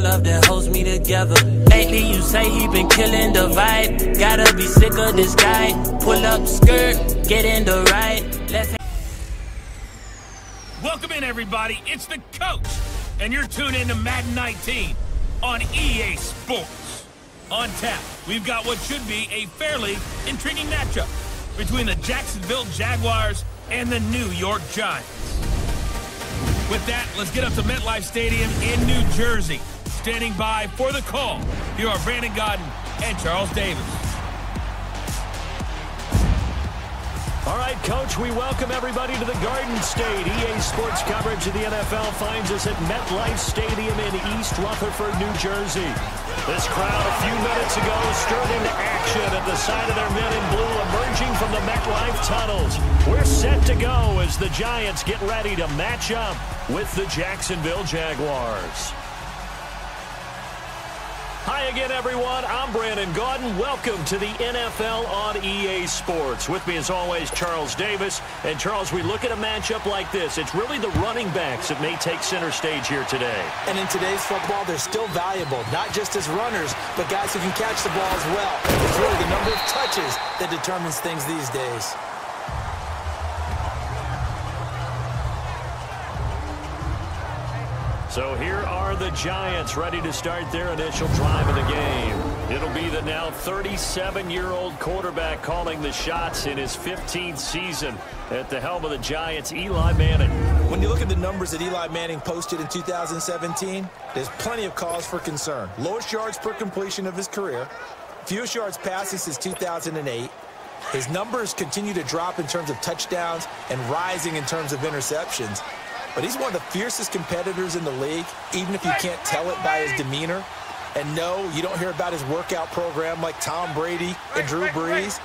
love that holds me together. Lately, you say he been killing the vibe. Gotta be sick of this guy. Pull up skirt, get in the right. Welcome in, everybody. It's the coach, and you're tuned in to Madden 19 on EA Sports. On tap, we've got what should be a fairly intriguing matchup between the Jacksonville Jaguars and the New York Giants. With that, let's get up to MetLife Stadium in New Jersey. Standing by for the call, here are Brandon Gaudin and Charles Davis. All right, Coach, we welcome everybody to the Garden State. EA Sports coverage of the NFL finds us at MetLife Stadium in East Rutherford, New Jersey. This crowd a few minutes ago stirred into action at the side of their men in blue emerging from the MetLife tunnels. We're set to go as the Giants get ready to match up with the Jacksonville Jaguars. Hi again, everyone. I'm Brandon Gaudin. Welcome to the NFL on EA Sports. With me, as always, Charles Davis. And, Charles, we look at a matchup like this. It's really the running backs that may take center stage here today. And in today's football, they're still valuable, not just as runners, but guys who can catch the ball as well. It's really the number of touches that determines things these days. So here are the Giants ready to start their initial drive of the game. It'll be the now 37-year-old quarterback calling the shots in his 15th season at the helm of the Giants, Eli Manning. When you look at the numbers that Eli Manning posted in 2017, there's plenty of cause for concern. Lowest yards per completion of his career, fewest yards passing since 2008. His numbers continue to drop in terms of touchdowns and rising in terms of interceptions. But he's one of the fiercest competitors in the league, even if you can't tell it by his demeanor. And no, you don't hear about his workout program like Tom Brady and Drew Brees.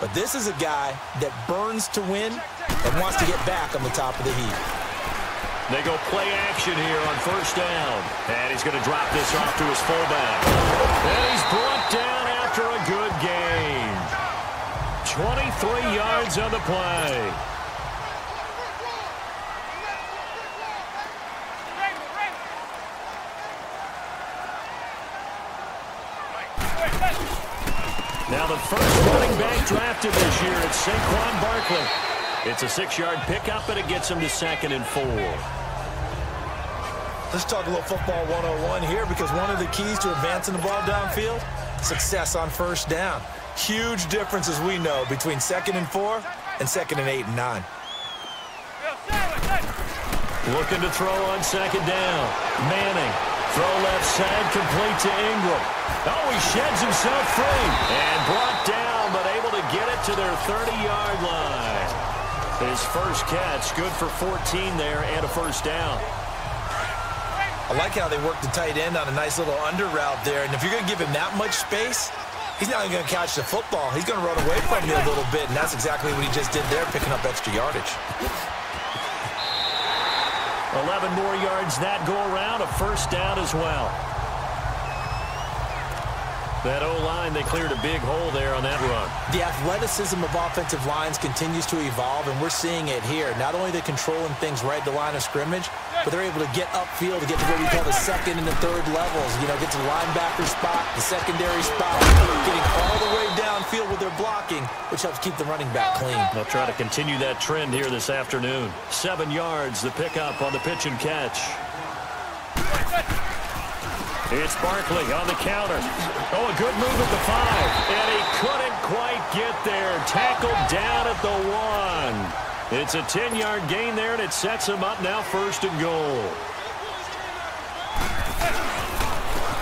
But this is a guy that burns to win and wants to get back on the top of the heap. They go play action here on first down. And he's going to drop this off to his fullback. And he's brought down after a good game. 23 yards on the play. Now the first running back drafted this year, it's Saquon Barkley. It's a six-yard pickup, and it gets him to second and four. Let's talk a little football 101 here because one of the keys to advancing the ball downfield, success on first down. Huge difference, as we know, between second and four and second and eight and nine. Looking to throw on second down. Manning. Throw left side, complete to Ingram. Oh, he sheds himself free. And brought down, but able to get it to their 30-yard line. His first catch, good for 14 there and a first down. I like how they work the tight end on a nice little under route there. And if you're going to give him that much space, he's not even going to catch the football. He's going to run away from you a little bit, and that's exactly what he just did there, picking up extra yardage. 11 more yards that go around, a first down as well. That O-line, they cleared a big hole there on that run. The athleticism of offensive lines continues to evolve, and we're seeing it here. Not only are they controlling things right at the line of scrimmage, but they're able to get upfield to get to what we call the second and the third levels. You know, get to the linebacker spot, the secondary spot, getting all the way downfield with their blocking, which helps keep the running back clean. They'll try to continue that trend here this afternoon. Seven yards, the pickup on the pitch and catch. It's Barkley on the counter. Oh, a good move at the five. And he couldn't quite get there. Tackled down at the one. It's a 10-yard gain there, and it sets him up now first and goal.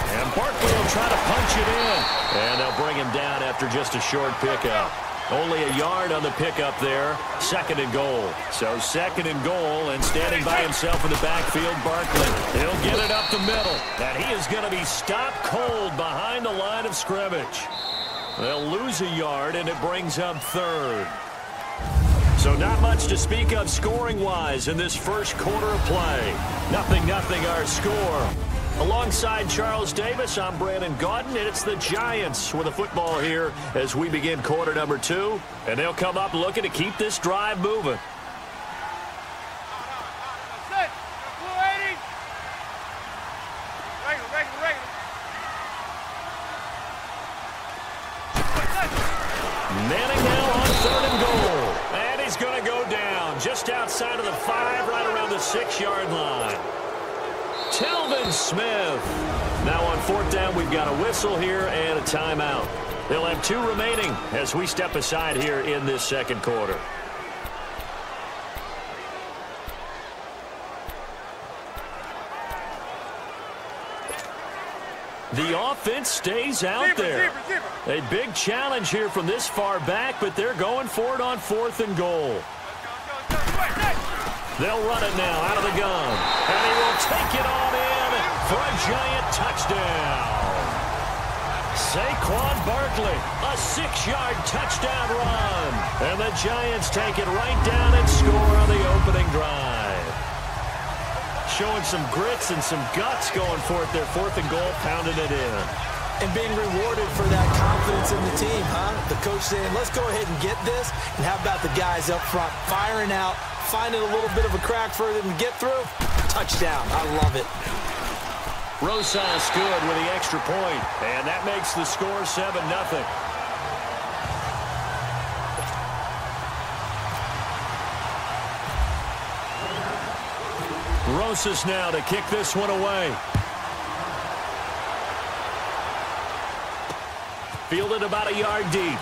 And Barkley will try to punch it in. And they'll bring him down after just a short pickup. Only a yard on the pickup there. Second and goal. So second and goal, and standing by himself in the backfield, Barkley. He'll get it up the middle. And he is going to be stopped cold behind the line of scrimmage. They'll lose a yard, and it brings up third. So not much to speak of scoring-wise in this first quarter of play. Nothing, nothing our score. Alongside Charles Davis, I'm Brandon Gaudin, and it's the Giants with the football here as we begin quarter number two. And they'll come up looking to keep this drive moving. Manning now on third and goal. And he's going to go down just outside of the five, right around the six-yard line. Telvin Smith. Now on fourth down, we've got a whistle here and a timeout. They'll have two remaining as we step aside here in this second quarter. The offense stays out there. A big challenge here from this far back, but they're going for it on fourth and goal. They'll run it now out of the gun. Take it on in for a giant touchdown. Saquon Barkley, a six-yard touchdown run. And the Giants take it right down and score on the opening drive. Showing some grits and some guts going for it. Their fourth and goal, pounding it in. And being rewarded for that confidence in the team, huh? The coach saying, let's go ahead and get this. And how about the guys up front firing out, finding a little bit of a crack for them to get through? Touchdown. I love it. Rosas good with the extra point, and that makes the score 7-0. Rosas now to kick this one away. Fielded about a yard deep.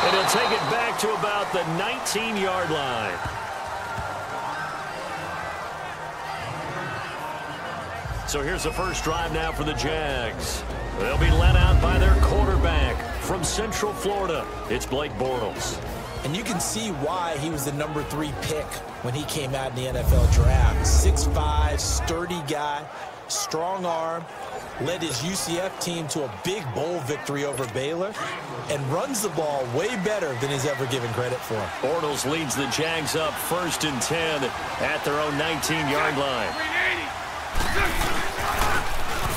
And he'll take it back to about the 19-yard line. So here's the first drive now for the Jags. They'll be led out by their quarterback from Central Florida. It's Blake Bortles. And you can see why he was the number three pick when he came out in the NFL draft. 6'5", sturdy guy, strong arm, led his UCF team to a big bowl victory over Baylor, and runs the ball way better than he's ever given credit for. Bortles leads the Jags up first and 10 at their own 19-yard line.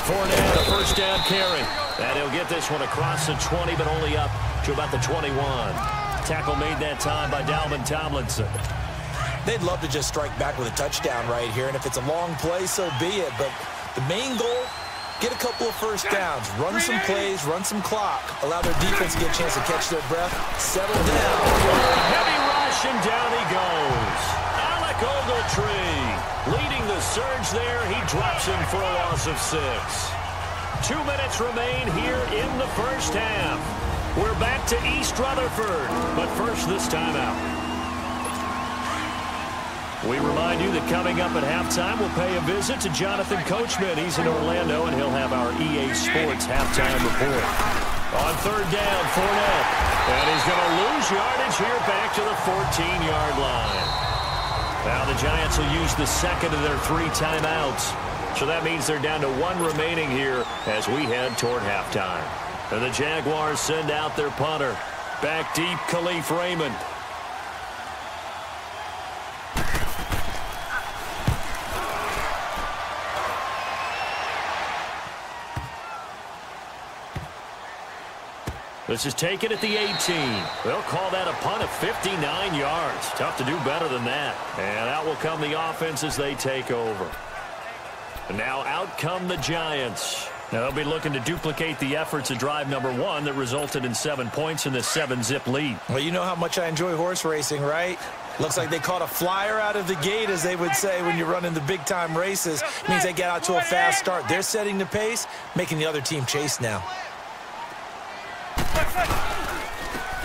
Fournette, a first down carry. And he'll get this one across the 20, but only up to about the 21. Tackle made that time by Dalvin Tomlinson. They'd love to just strike back with a touchdown right here, and if it's a long play, so be it. But the main goal, get a couple of first downs, run some plays, run some clock, allow their defense to get a chance to catch their breath, settle down. Heavy rush, and down he. Leading the surge there. He drops him for a loss of six. Two minutes remain here in the first half. We're back to East Rutherford, but first this time out. We remind you that coming up at halftime, we'll pay a visit to Jonathan Coachman. He's in Orlando, and he'll have our EA Sports halftime report. On third down, Fournette. And he's going to lose yardage here back to the 14-yard line. Now the Giants will use the second of their three timeouts. So that means they're down to one remaining here as we head toward halftime. And the Jaguars send out their punter. Back deep, Kalif Raymond. This is taken at the 18. They'll call that a punt of 59 yards. Tough to do better than that. And out will come the offense as they take over. And now out come the Giants. Now they'll be looking to duplicate the efforts of drive number one that resulted in seven points in this seven-zip lead. Well, you know how much I enjoy horse racing, right? Looks like they caught a flyer out of the gate, as they would say when you're running the big-time races. It means they get out to a fast start. They're setting the pace, making the other team chase now.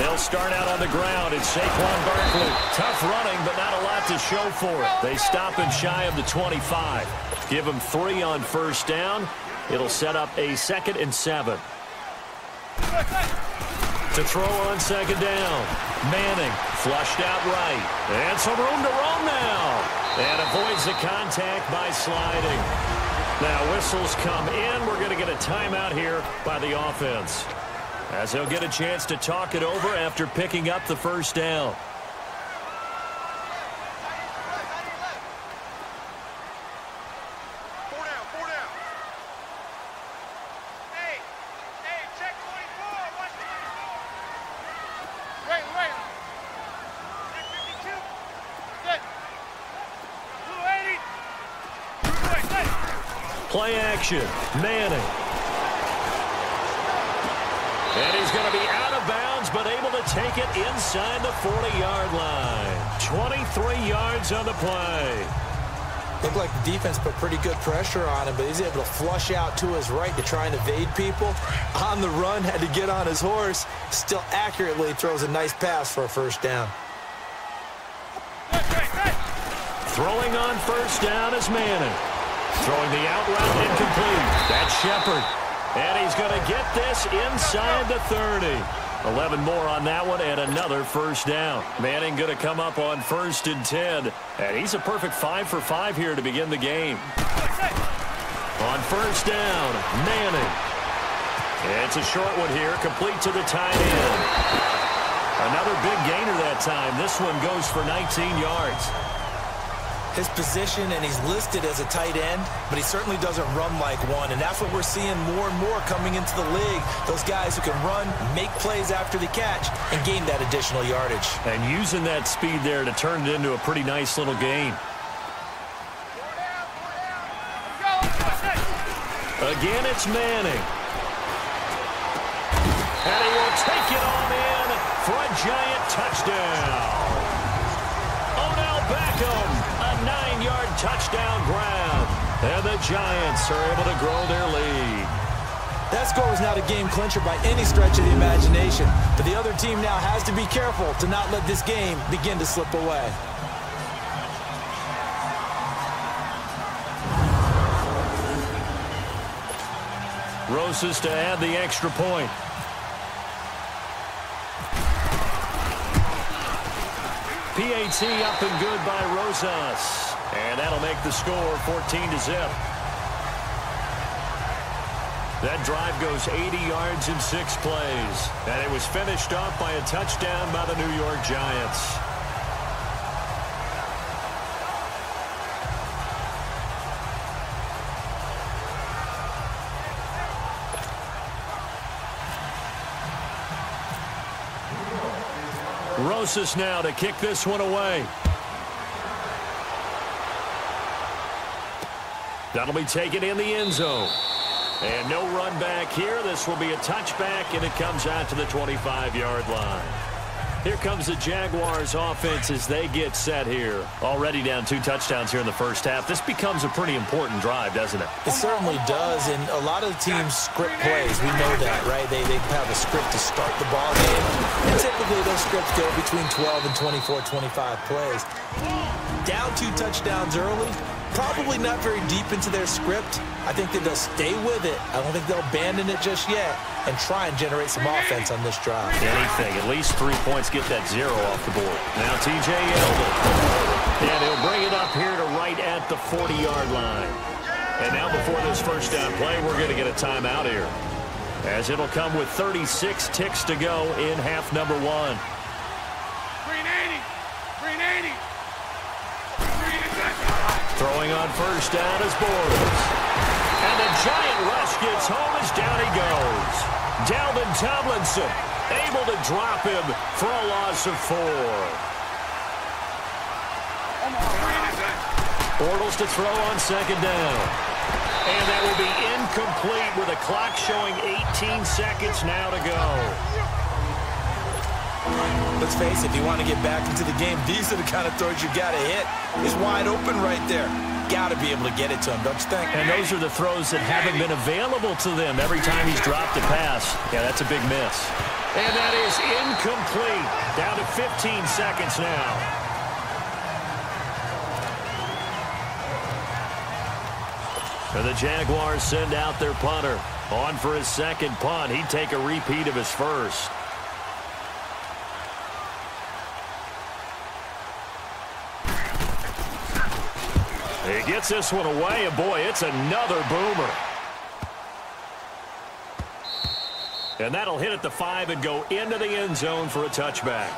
They'll start out on the ground. It's Saquon Barkley. Tough running, but not a lot to show for it. They stop him shy of the 25. Give him three on first down. It'll set up a second and seven. To throw on second down. Manning flushed out right. And some room to roam now. And avoids the contact by sliding. Now whistles come in. We're going to get a timeout here by the offense. As he'll get a chance to talk it over after picking up the first down. Play action. Manning. And he's going to be out of bounds, but able to take it inside the 40-yard line. 23 yards on the play. Looked like the defense put pretty good pressure on him, but he's able to flush out to his right to try and evade people. On the run, had to get on his horse. Still accurately throws a nice pass for a first down. Throwing on first down is Manning. Throwing the out route incomplete. That's Shepard. And he's going to get this inside the 30. 11 more on that one and another first down. Manning going to come up on first and 10. And he's a perfect 5 for 5 here to begin the game. On first down, Manning. It's a short one here, complete to the tight end. Another big gainer that time. This one goes for 19 yards his position, and he's listed as a tight end, but he certainly doesn't run like one, and that's what we're seeing more and more coming into the league. Those guys who can run, make plays after the catch, and gain that additional yardage. And using that speed there to turn it into a pretty nice little game. Again, it's Manning. And he will take it on in for a giant touchdown. Odell Beckham nine-yard touchdown grab. And the Giants are able to grow their lead. That score was not a game clincher by any stretch of the imagination. But the other team now has to be careful to not let this game begin to slip away. Rosas to add the extra point. PAT up and good by Rosas. And that'll make the score 14 to zip. That drive goes 80 yards in six plays. And it was finished off by a touchdown by the New York Giants. Rosas now to kick this one away. That'll be taken in the end zone. And no run back here. This will be a touchback, and it comes out to the 25-yard line. Here comes the Jaguars offense as they get set here. Already down two touchdowns here in the first half. This becomes a pretty important drive, doesn't it? It certainly does, and a lot of the teams script plays. We know that, right? They, they have a script to start the ball game, and typically those scripts go between 12 and 24, 25 plays. Down two touchdowns early, probably not very deep into their script. I think that they'll stay with it. I don't think they'll abandon it just yet and try and generate some offense on this drive. Anything. At least three points get that zero off the board. Now T.J. Yeldon. And he'll bring it up here to right at the 40-yard line. And now before this first down play, we're going to get a timeout here. As it'll come with 36 ticks to go in half number one. Green 80. Green 80. Throwing on first down is Bortles. And the giant rush gets home as down he goes. Dalvin Tomlinson able to drop him for a loss of four. Bortles to throw on second down. And that will be incomplete with a clock showing 18 seconds now to go. Let's face it, if you want to get back into the game, these are the kind of throws you got to hit. He's wide open right there. Got to be able to get it to him, don't you think? And those are the throws that haven't been available to them every time he's dropped a pass. Yeah, that's a big miss. And that is incomplete. Down to 15 seconds now. And the Jaguars send out their punter. On for his second punt. He'd take a repeat of his first. Gets this one away, and boy, it's another boomer. And that'll hit at the five and go into the end zone for a touchback.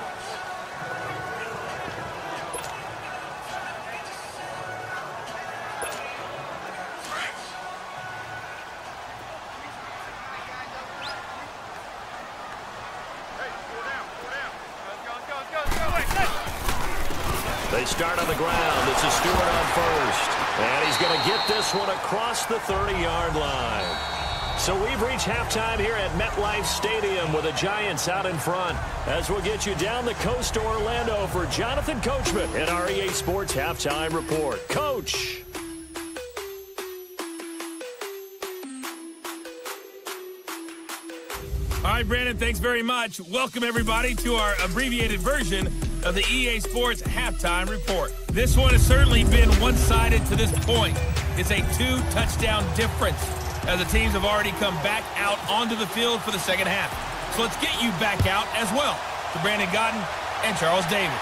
They start on the ground. This is Stewart. And he's going to get this one across the 30-yard line. So we've reached halftime here at MetLife Stadium with the Giants out in front. As we'll get you down the coast to Orlando for Jonathan Coachman and REA EA Sports Halftime Report. Coach! All right, Brandon, thanks very much. Welcome, everybody, to our abbreviated version of the EA Sports Halftime Report. This one has certainly been one-sided to this point. It's a two-touchdown difference as the teams have already come back out onto the field for the second half. So let's get you back out as well to Brandon Gaudin and Charles Davis.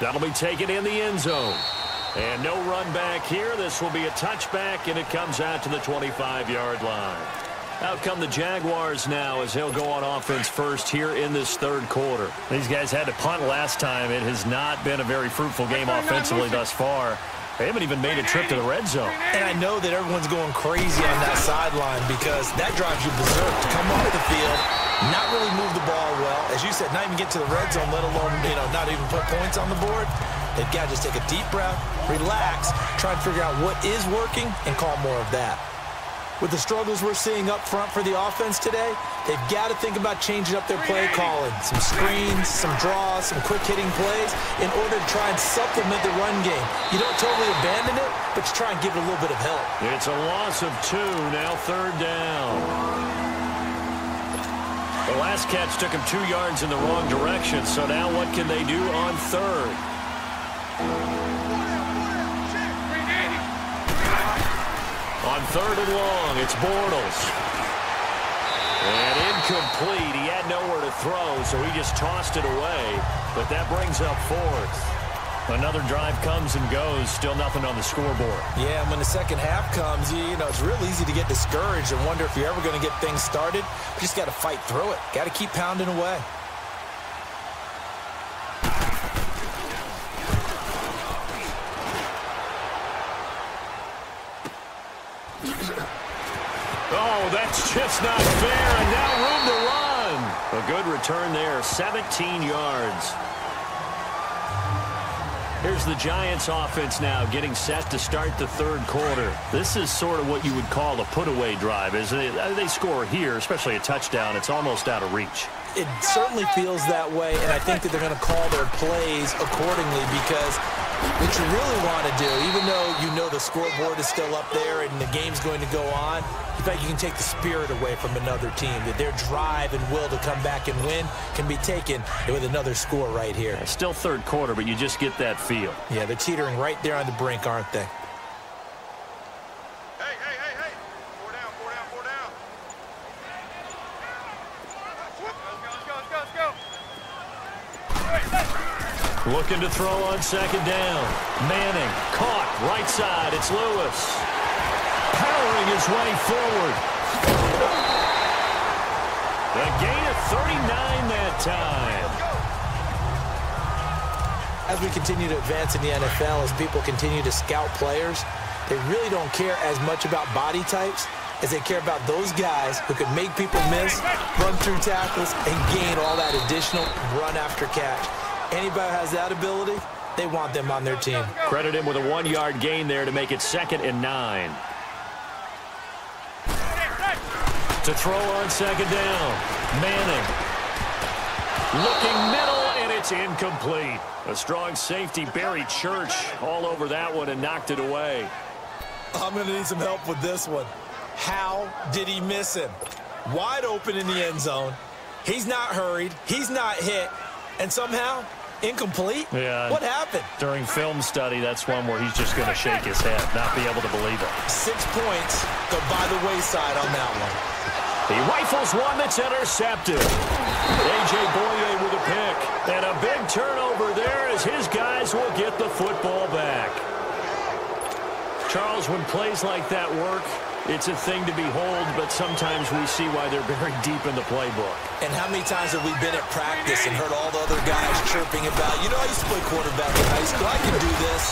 That'll be taken in the end zone. And no run back here. This will be a touchback, and it comes out to the 25-yard line. Out come the Jaguars now as they'll go on offense first here in this third quarter. These guys had to punt last time. It has not been a very fruitful game offensively thus far. They haven't even made a trip to the red zone. And I know that everyone's going crazy on that sideline because that drives you berserk to come off the field, not really move the ball well. As you said, not even get to the red zone, let alone, you know, not even put points on the board. They've got to just take a deep breath, relax, try and figure out what is working, and call more of that. With the struggles we're seeing up front for the offense today, they've got to think about changing up their play calling. Some screens, some draws, some quick-hitting plays in order to try and supplement the run game. You don't totally abandon it, but you try and give it a little bit of help. It's a loss of two, now third down. The last catch took him two yards in the wrong direction, so now what can they do on third? On third and long, it's Bortles. And incomplete. He had nowhere to throw, so he just tossed it away. But that brings up fourth. Another drive comes and goes. Still nothing on the scoreboard. Yeah, and when the second half comes, you, you know, it's real easy to get discouraged and wonder if you're ever going to get things started. You just got to fight through it. Got to keep pounding away. Oh, that's just not fair, and now room to run. A good return there, 17 yards. Here's the Giants offense now getting set to start the third quarter. This is sort of what you would call a put-away drive. As they, uh, they score here, especially a touchdown, it's almost out of reach. It certainly feels that way, and I think that they're going to call their plays accordingly because what you really want to do, even though you know the scoreboard is still up there and the game's going to go on, in fact, you can take the spirit away from another team, that their drive and will to come back and win can be taken with another score right here. Still third quarter, but you just get that feel. Yeah, they're teetering right there on the brink, aren't they? Hey, hey, hey, hey. Four down, four down, four down. Let's go, let's go, let's go, let's go. Looking to throw on second down. Manning caught right side. It's Lewis. Powering his way forward. A gain of 39 that time. As we continue to advance in the NFL, as people continue to scout players, they really don't care as much about body types as they care about those guys who can make people miss, run through tackles, and gain all that additional run after catch. Anybody who has that ability, they want them on their team. Credit him with a one-yard gain there to make it second and nine. To throw on second down. Manning. Looking middle, and it's incomplete. A strong safety, Barry Church, all over that one and knocked it away. I'm going to need some help with this one. How did he miss him? Wide open in the end zone. He's not hurried. He's not hit. And somehow, incomplete? Yeah. What happened? During film study, that's one where he's just going to shake his head, not be able to believe it. Six points go by the wayside on that one. He rifles one that's intercepted. A.J. Bouye with a pick. And a big turnover there as his guys will get the football back. Charles, when plays like that work, it's a thing to behold, but sometimes we see why they're very deep in the playbook. And how many times have we been at practice and heard all the other guys chirping about, you know, I used to play quarterback in high school. I can do this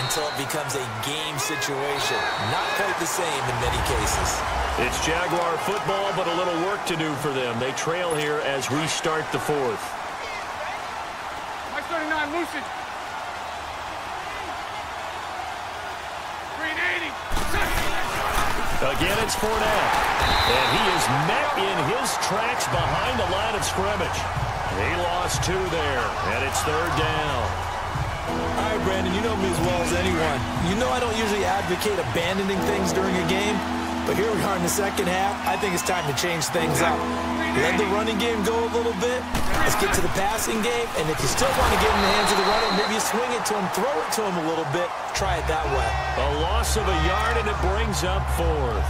until it becomes a game situation. Not quite the same in many cases. It's Jaguar football, but a little work to do for them. They trail here as we start the fourth. Mike 39, Lucy. Green 80. Again, it's Fournette. And he is met in his tracks behind the line of scrimmage. He lost two there, and it's third down. All right, Brandon, you know me as well as anyone. You know I don't usually advocate abandoning things during a game, but here we are in the second half. I think it's time to change things up. Let the running game go a little bit. Let's get to the passing game. And if you still want to get in the hands of the runner, maybe you swing it to him, throw it to him a little bit. Try it that way. A loss of a yard, and it brings up fourth.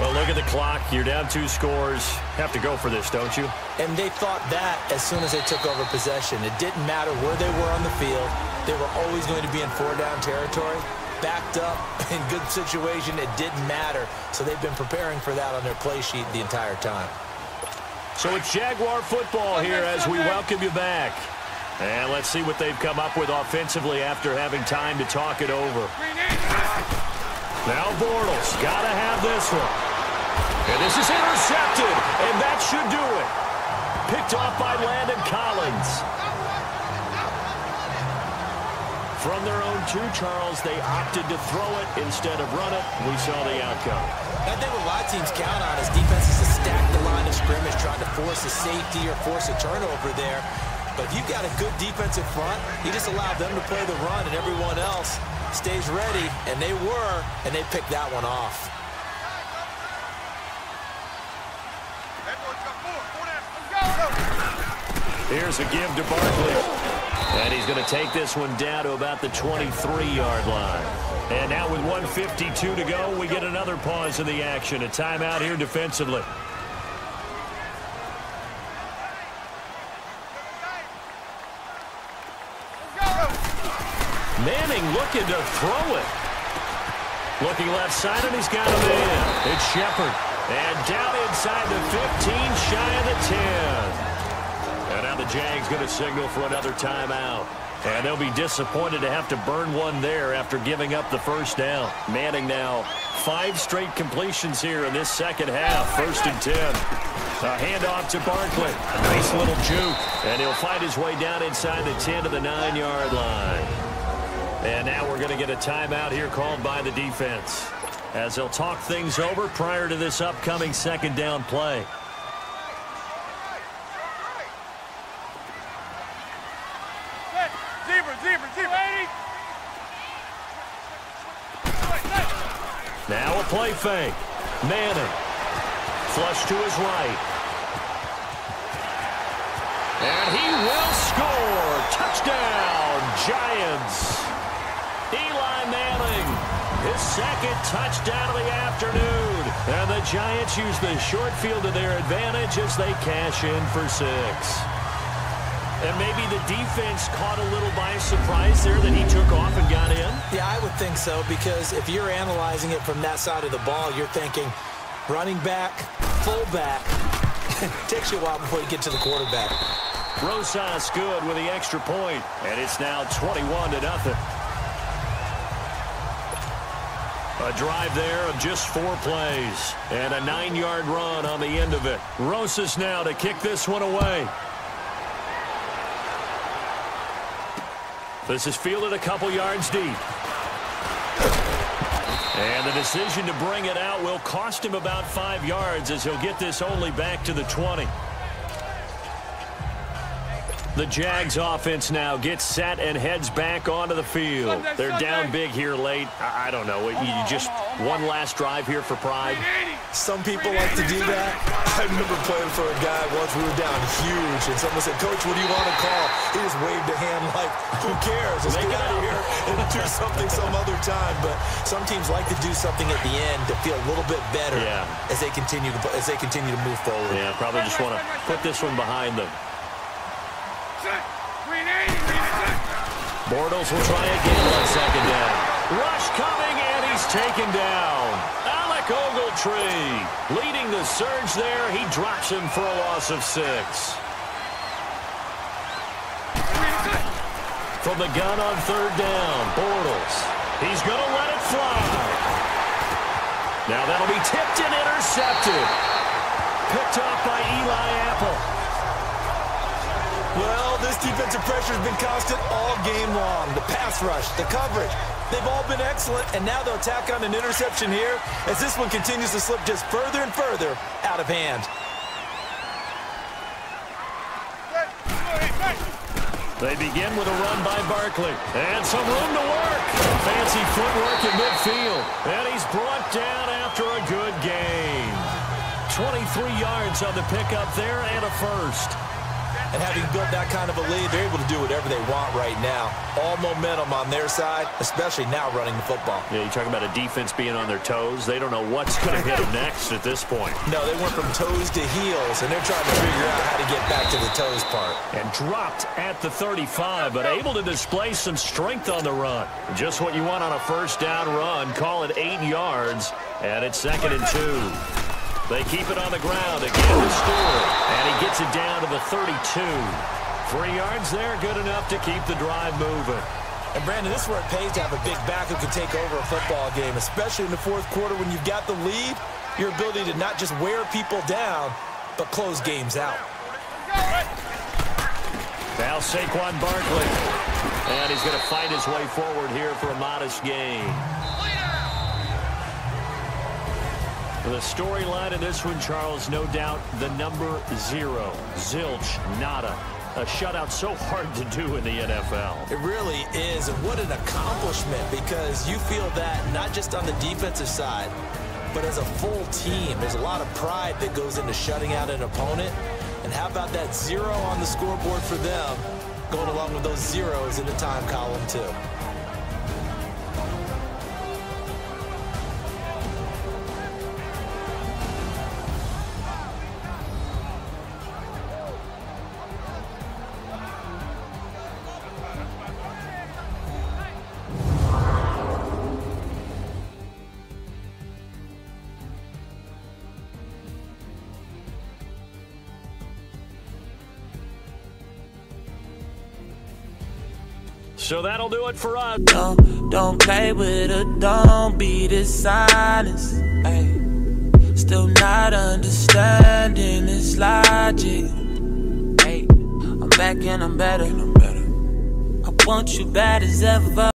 Well, look at the clock. You're down two scores. Have to go for this, don't you? And they thought that as soon as they took over possession. It didn't matter where they were on the field. They were always going to be in four-down territory. Backed up, in good situation, it didn't matter. So they've been preparing for that on their play sheet the entire time. So it's Jaguar football oh, here as we welcome you back. And let's see what they've come up with offensively after having time to talk it over. Now Bortles, got to have this one. And this is intercepted, and that should do it. Picked off by Landon Collins. From their own two, Charles, they opted to throw it instead of run it. We saw the outcome. I think what a lot of teams count on is defenses to stack the line of scrimmage, trying to force a safety or force a turnover there. But if you've got a good defensive front, you just allow them to play the run and everyone else stays ready, and they were, and they picked that one off. Here's a give to Barkley. And he's going to take this one down to about the 23-yard line. And now with 152 to go, we get another pause in the action. A timeout here defensively. Manning looking to throw it. Looking left side, and he's got him in. It's Shepard. And down inside the 15, shy of the 10. And now the Jags going to signal for another timeout. And they'll be disappointed to have to burn one there after giving up the first down. Manning now five straight completions here in this second half. First and 10. A handoff to Barkley. A nice little juke. And he'll find his way down inside the 10 to the 9-yard line. And now we're going to get a timeout here called by the defense as they'll talk things over prior to this upcoming second down play. Zebra, zebra, zebra. Now a play fake. Manning. Flush to his right. And he will score. Touchdown, Giants. Eli Manning, his second touchdown of the afternoon. And the Giants use the short field to their advantage as they cash in for six. And maybe the defense caught a little by surprise there that he took off and got in? Yeah, I would think so because if you're analyzing it from that side of the ball, you're thinking running back, fullback. Takes you a while before you get to the quarterback. Rosas good with the extra point, and it's now 21 to nothing. A drive there of just four plays and a nine-yard run on the end of it. Rosas now to kick this one away. This is fielded a couple yards deep. And the decision to bring it out will cost him about five yards as he'll get this only back to the 20. The Jags offense now gets set and heads back onto the field. They're down big here late. I, don't know. You just one last drive here for pride. Some people like to do that. I remember playing for a guy once we were down huge, and someone said, Coach, what do you want to call? He just waved a hand like, who cares? Let's get out of here and do something some other time. But some teams like to do something at the end to feel a little bit better yeah. as they continue to as they continue to move forward. Yeah, probably just want to put this one behind them. Bortles will try again on second down. Rush coming, and he's taken down. Alec Ogletree leading the surge there. He drops him for a loss of six. From the gun on third down, Bortles. He's going to let it fly. Now that'll be tipped and intercepted. Picked off by Eli Apple. Well, this defensive pressure has been constant all game long. The pass rush, the coverage, they've all been excellent, and now they'll tack on an interception here as this one continues to slip just further and further out of hand. They begin with a run by Barkley. And some room to work. Fancy footwork in midfield. And he's brought down after a good game. 23 yards on the pickup there and a first. And having built that kind of a lead, they're able to do whatever they want right now. All momentum on their side, especially now running the football. Yeah, you talk about a defense being on their toes. They don't know what's going to hit them next at this point. No, they went from toes to heels, and they're trying to figure out how to get back to the toes part. And dropped at the 35, but able to display some strength on the run. Just what you want on a first down run. Call it eight yards, and it's second and two. They keep it on the ground. Again to Stewart. And he gets it down to the 32. Three yards there, good enough to keep the drive moving. And, Brandon, this is where it pays to have a big back who can take over a football game, especially in the fourth quarter when you've got the lead, your ability to not just wear people down, but close games out. Now Saquon Barkley. And he's going to fight his way forward here for a modest gain. The storyline in this one, Charles, no doubt the number zero. Zilch, nada. A shutout so hard to do in the NFL. It really is, and what an accomplishment because you feel that not just on the defensive side, but as a full team. There's a lot of pride that goes into shutting out an opponent. And how about that zero on the scoreboard for them, going along with those zeros in the time column, too. That'll do it for us. Don't, don't play with it, don't be dishonest. Ay. Still not understanding this logic. Ay. I'm back and I'm better. I want you bad as ever.